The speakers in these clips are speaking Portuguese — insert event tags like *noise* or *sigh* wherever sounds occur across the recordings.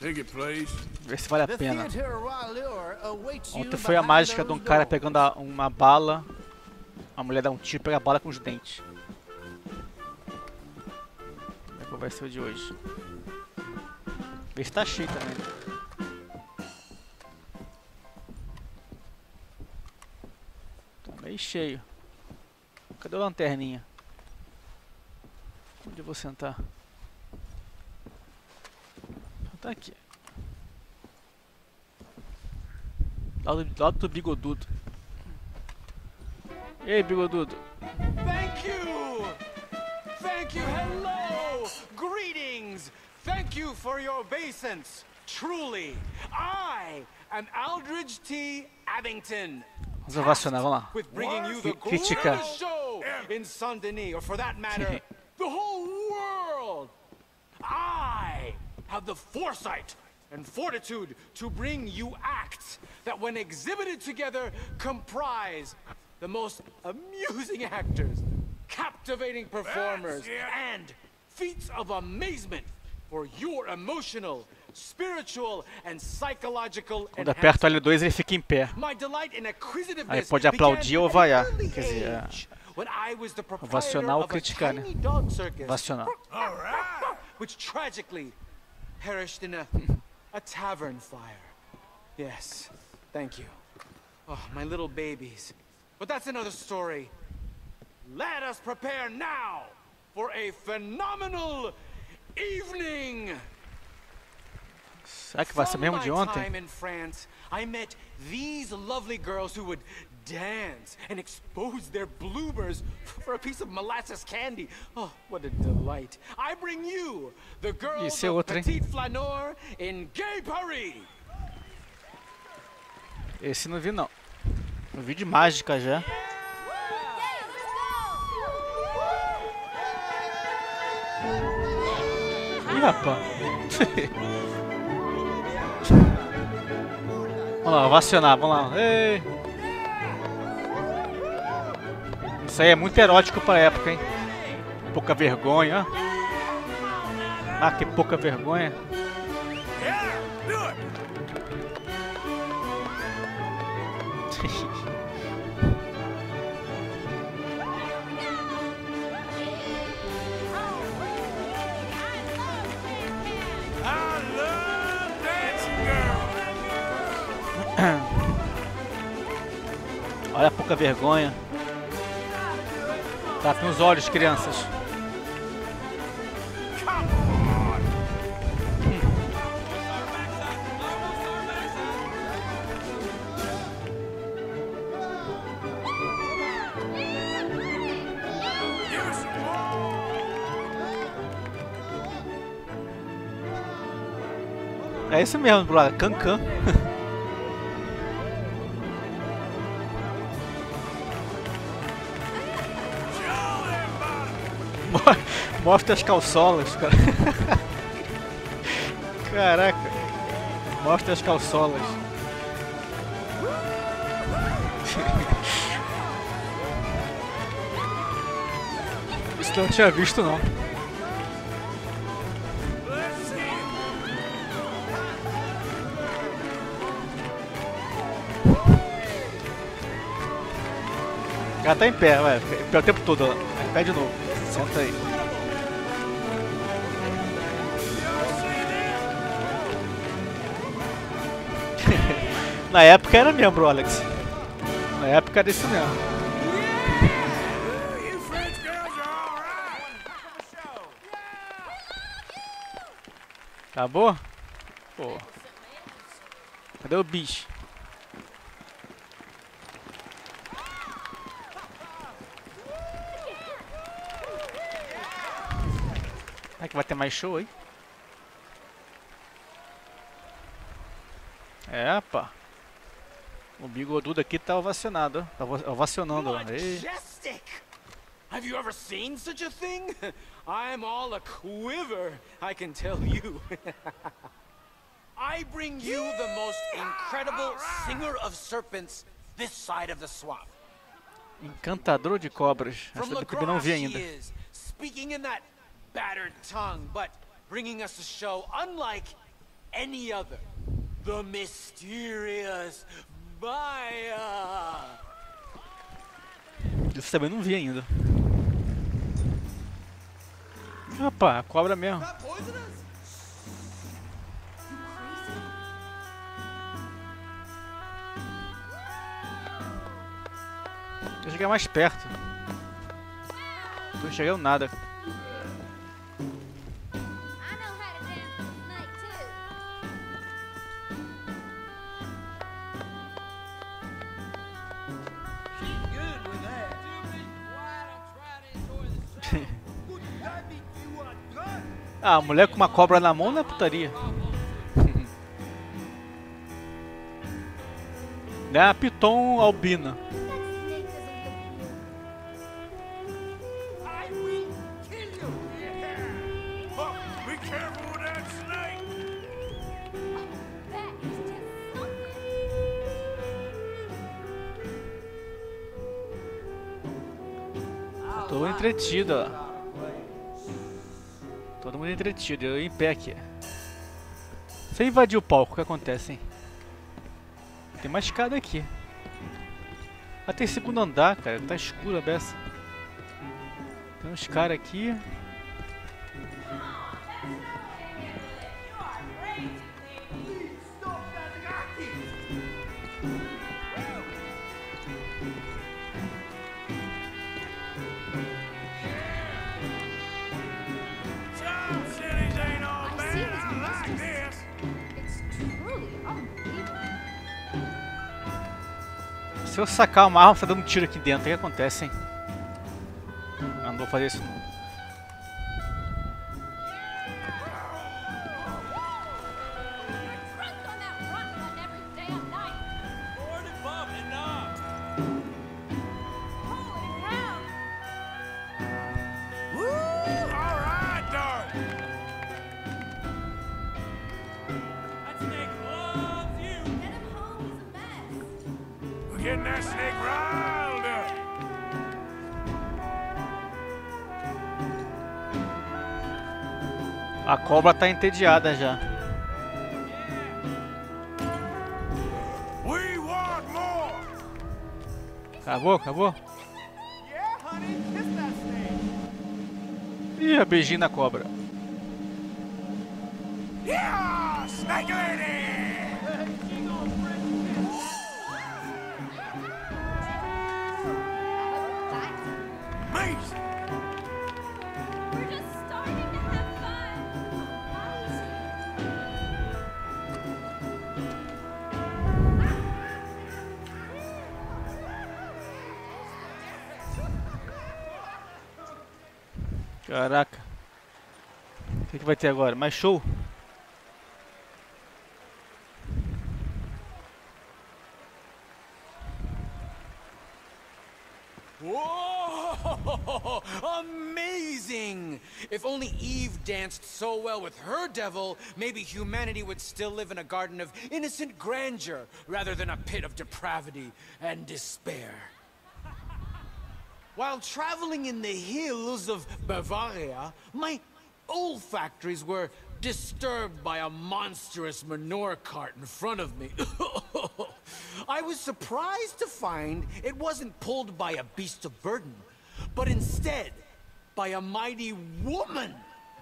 Ver se vale a pena. Ontem foi a mágica de um cara pegando a- uma bala. A mulher dá um tiro e pega a bala com os dentes. Como é que vai ser o de hoje? Vê se tá cheio também. Tá meio cheio. Cadê a lanterninha? Onde eu vou sentar? Aqui. Lado, lado do bigodudo. E aí, bigodudo? Thank you! Thank you! Hello! Greetings! Thank you for your obeisance. Truly, I am Aldridge T. Abington. Vamos ovacionar, vamos lá. With *laughs* bringing you the Cri- criticar. greatest show in Saint Denis, or for that matter, the whole world. I have the foresight and fortitude to bring you acts that, when exhibited together, comprise the most amusing actors, captivating performers, and feats of amazement for your emotional, spiritual, and psychological Quando aperta o enhancement. L2 ele fica em pé. Aí pode aplaudir ou vaiar. Quer dizer, é, ovacionar ou criticar, né? Ovacionar. *laughs* which tragically perished in a, *laughs* a tavern fire. Yes, thank you. Oh, my little babies. But that's another story. Let us prepare now for a phenomenal evening. Será que vai ser mesmo de ontem? Time in France, I met these lovely girls who would dance and expose their bloomers for a piece of molasses candy. Oh, what a delight. I bring you the girls of outra. Petite Flaneur in Gay Paris. Esse não vi não. Eu vi de mágica já. Ih, rapaz. *laughs* vamos lá, ovacionar, vamos lá. Ei. Isso aí é muito erótico pra época, hein? Pouca vergonha. Ah, que pouca vergonha. *laughs* Olha a pouca vergonha. Tapem os olhos, crianças. É isso mesmo, brother. Cancan. *laughs* Mostra as calçolas, cara. Caraca. Mostra as calçolas. Isso eu não tinha visto não. Cara tá em pé, vai. Pé o tempo todo. Em pé de novo. Senta aí. Na época era mesmo, bro, Alex. Na época era isso mesmo. Acabou? Pô. Cadê o bicho? Será que vai ter mais show aí? É, pá. O bigodudo aqui tá ovacionado. Tá ova- ovacionando. Majestic! Have you ever seen such a thing? *laughs* I'm all a quiver, I can tell you. *laughs* I bring you the most incredible singer of serpents this side of the swamp. Encantador de cobras. Essa daqui eu não vi ainda. speaking in that battered tongue, but bringing us a show unlike any other. The mysterious Maya. Isso também não vi ainda. Opa, a cobra mesmo. Eu chegar mais perto. Não tô enxergando nada. *laughs* Ah, mulher com uma cobra na mão não é putaria. *laughs* É a Piton albina. Tô entretido, ó. Todo mundo entretido, eu em pé aqui. Você invadiu o palco, o que acontece, hein? Tem uma escada aqui. Tem segundo andar, cara. Tá escuro a beça. Tem uns caras aqui. Se eu sacar uma arma, tá dando um tiro aqui dentro. O que acontece, hein? Ah, não vou fazer isso não. A cobra tá entediada já. Acabou? Acabou? Ih, a beijinho na cobra. Yeah, snake lady. That's Amazing. Caraca. O que, que vai ter agora? Mais show? *laughs* Amazing! If only Eve danced so well with her devil, maybe humanity would still live in a garden of innocent grandeur rather than a pit of depravity and despair. While traveling in the hills of Bavaria, my olfactories were disturbed by a monstrous manure cart in front of me. *laughs* I was surprised to find it wasn't pulled by a beast of burden, but instead by a mighty woman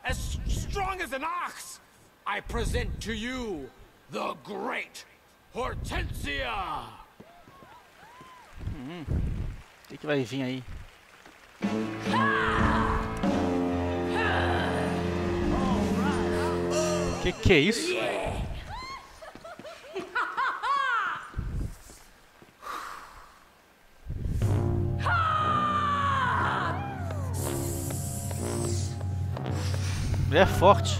as strong as an ox. I present to you the great Hortensia. O que, que vai vir aí? Que que é isso? Mulher forte.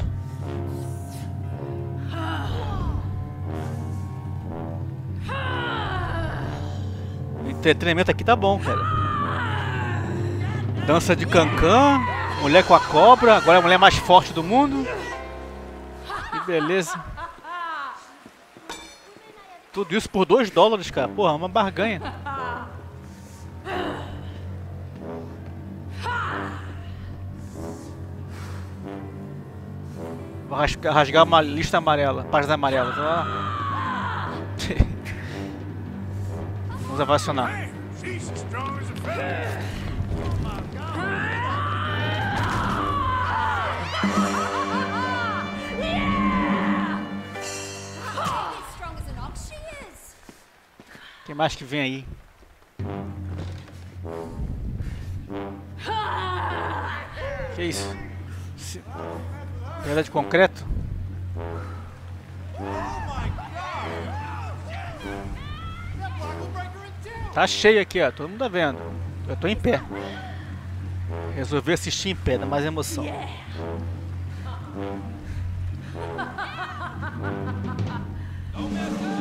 O entretenimento aqui tá bom, cara. Dança de cancan, mulher com a cobra, agora é a mulher mais forte do mundo. Que beleza. Tudo isso por 2 dólares, cara. Porra, uma barganha. Vou rasgar, uma lista amarela, página amarela. Tá? *laughs* Vamos avacionar. Mais que vem aí? Que isso? Se- Pedra de concreto? Tá cheio aqui, ó. Todo mundo tá vendo. Eu tô em pé. Resolvi assistir em pé, dá mais emoção. *laughs*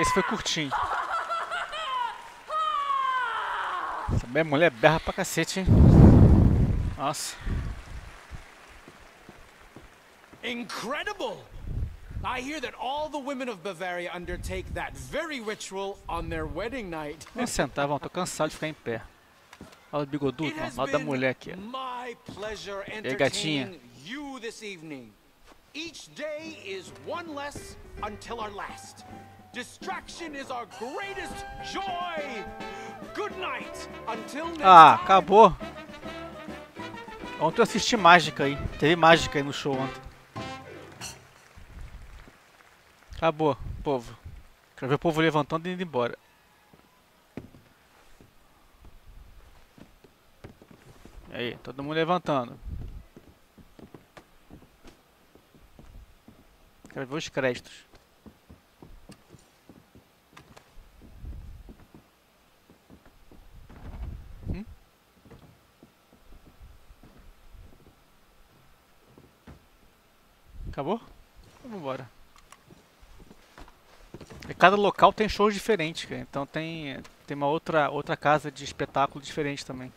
Esse foi curtinho. Essa minha mulher berra pra cacete, hein? Nossa. Incredible! I hear that all the women of Bavaria undertake that very ritual on their wedding night. Vamos sentar. Tô cansado de ficar em pé. Olha o bigodudo, lado da mulher aqui. my pleasure gatinha. entertaining you this evening. Each day is one less until our last. Distraction is our greatest joy. Good night until next Ah, acabou. Ontem eu assisti mágica aí. Teve mágica aí no show ontem. Acabou, povo. Quero ver o povo levantando e indo embora. E aí, todo mundo levantando. Quero ver os créditos. Acabou? Vamos embora. E cada local tem shows diferentes, cara. Então tem, tem uma outra, outra casa de espetáculo diferente também.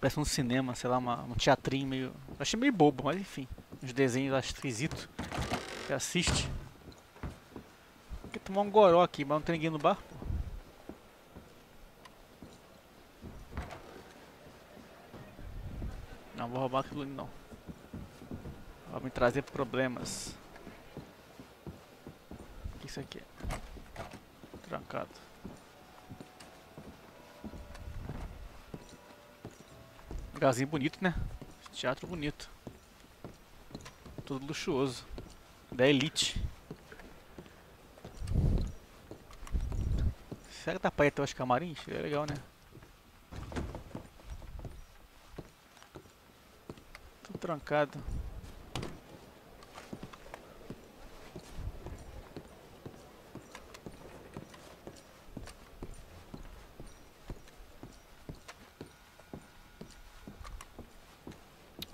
Parece um cinema, sei lá, uma, um teatrinho meio. Achei meio bobo, mas enfim. Uns desenhos acho esquisito. Você assiste. Quer tomar um goró aqui, mas não tem ninguém no bar? pô. Não vou roubar aquilo não. Vai me trazer problemas. O que é isso aqui? Trancado. Lugarzinho bonito, né? Teatro bonito. Tudo luxuoso. Da elite. Será que dá pra ir até os camarins? É legal, né? Tudo trancado.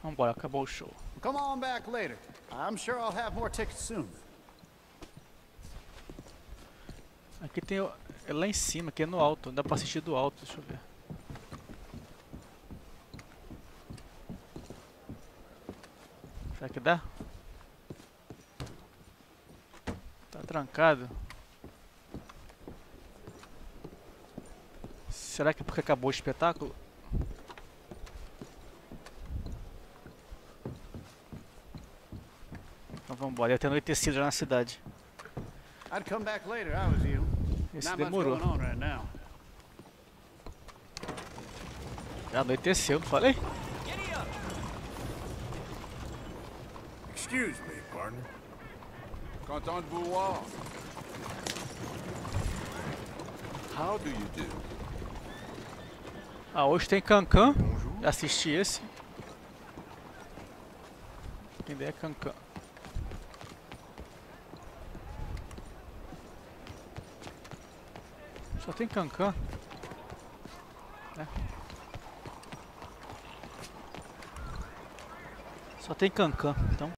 Vambora, acabou o show. Come on back later. I'm sure I'll have more tickets soon. Aqui tem é lá em cima, aqui é no alto. Dá pra assistir do alto, deixa eu ver. Será que dá? Tá trancado. Será que é porque acabou o espetáculo? Embora, ia ter anoitecido já na cidade. I'd come back later, I was you. Esse demorou. Já anoiteceu, não falei? Excuse me, partner. Content de vouloir. How do you do? Ah, hoje tem Cancan. Assisti esse. Quem der é Cancan. Só tem Cancan. É. Só tem Cancan, então.